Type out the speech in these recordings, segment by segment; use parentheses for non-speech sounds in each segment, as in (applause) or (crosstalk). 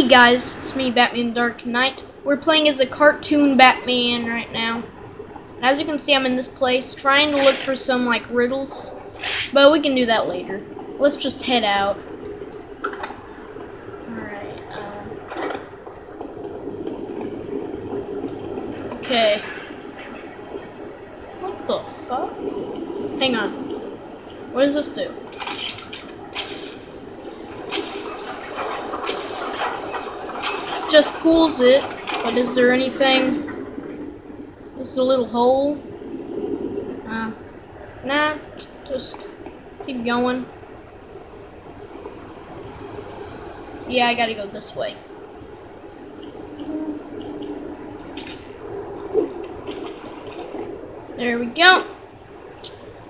Hey guys, it's me, Batman Dark Knight. We're playing as a cartoon Batman right now. As you can see, I'm in this place trying to look for some like riddles, but we can do that later. Let's just head out. Alright, um, Okay. What the fuck? Hang on. What does this do? Pulls it, but is there anything? Just a little hole? Uh, nah, just keep going. Yeah, I gotta go this way. There we go.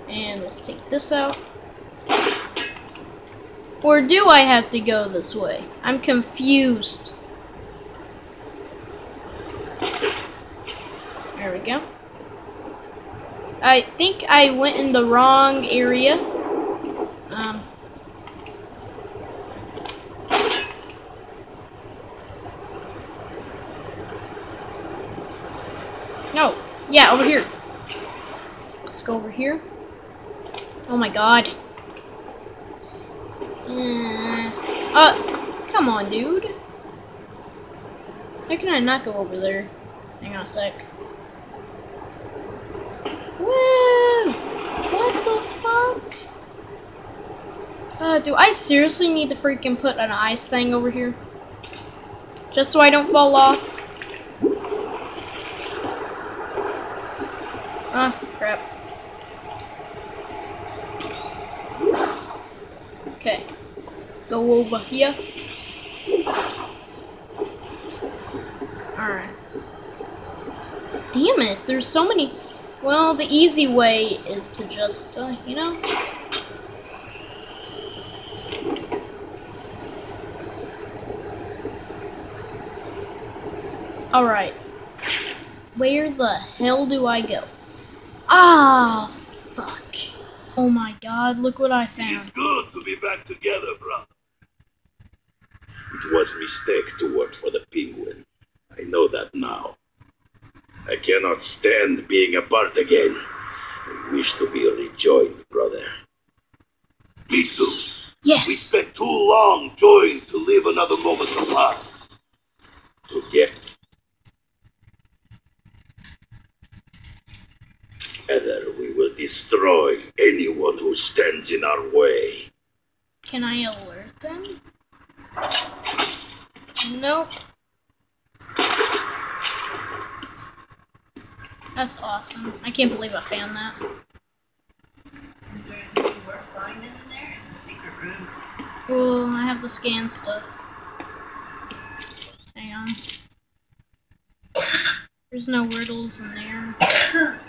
And let's take this out. Or do I have to go this way? I'm confused. There we go. I think I went in the wrong area. Um, no. Yeah, over here. Let's go over here. Oh my god. Uh, uh come on, dude. How can I not go over there? Hang on a sec. Woo! What the fuck? Uh, do I seriously need to freaking put an ice thing over here? Just so I don't fall off? Ah, crap. Okay. Let's go over here. Alright. Damn it, there's so many... Well, the easy way is to just, uh, you know... Alright. Where the hell do I go? Ah, fuck. Oh my god, look what I found. It's good to be back together, brother. It was a mistake to work for the Penguin. I know that now. I cannot stand being apart again. I wish to be rejoined, brother. Me too. Yes. We spent too long joined to live another moment apart. To get Together we will destroy anyone who stands in our way. Can I alert them? Nope. That's awesome. I can't believe I found that. Is there anything worth finding in there? It's a secret room. Well, I have to scan stuff. Hang on. There's no riddles in there. (coughs) I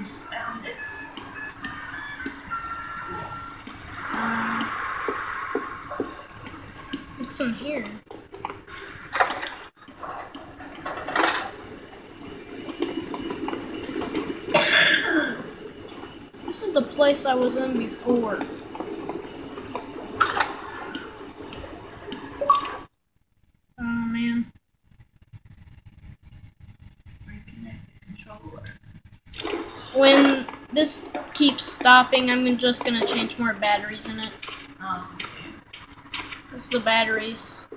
just found it. Um, what's in here? This is the place I was in before. Oh man. Reconnect the controller. When this keeps stopping, I'm just gonna change more batteries in it. Oh, okay. This is the batteries.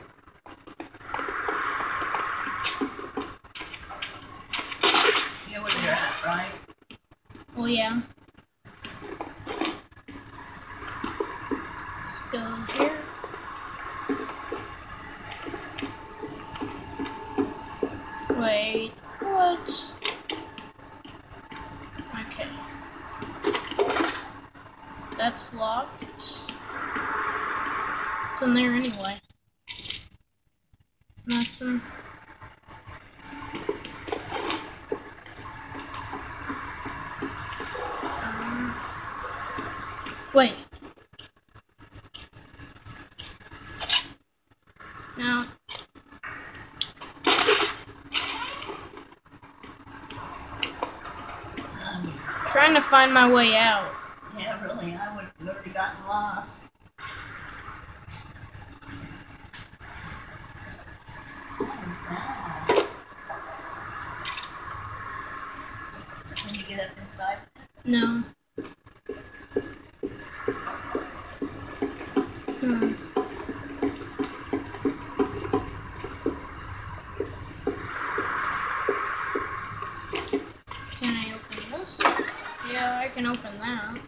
You know where they're at, right? Well, yeah. Let's go here. Wait, what? Okay. That's locked. It's in there anyway? Nothing. Wait. Um, Trying to find my way out. yeah, really, I would have already gotten lost. What is that? Can you get up inside? No. Hmm. Can I open this? Yeah, I can open that.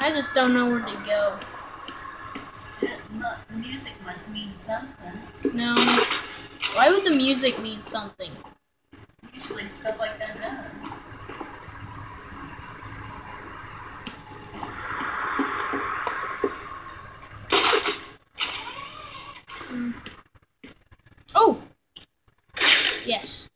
I just don't know where to go. Mu- music must mean something. No. Why would the music mean something? Usually stuff like that does. Oh! Yes.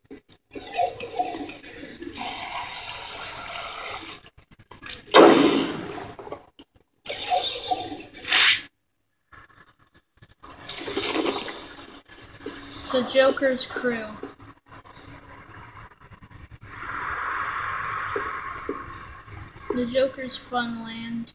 The Joker's crew. The Joker's fun land.